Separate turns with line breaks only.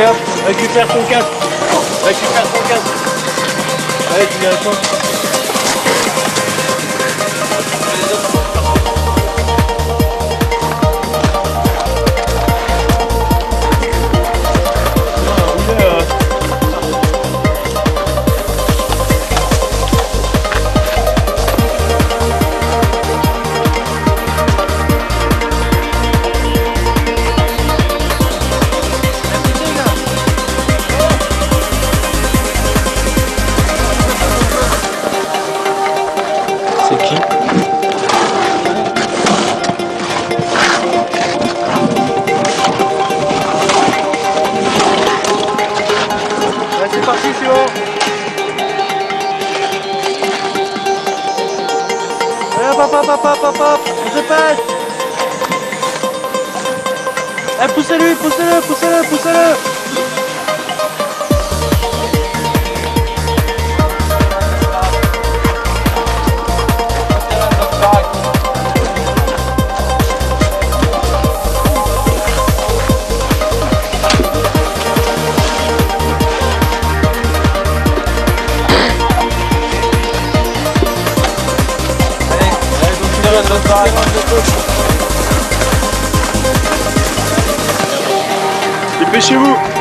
Récupère ton casque. Récupère ton casque. Allez, tu viens avec moi. Hop, hop, hop, hop, hop, on se dépêche. Eh, poussez-le, poussez-le, poussez-le, poussez-le.
Dépêchez-vous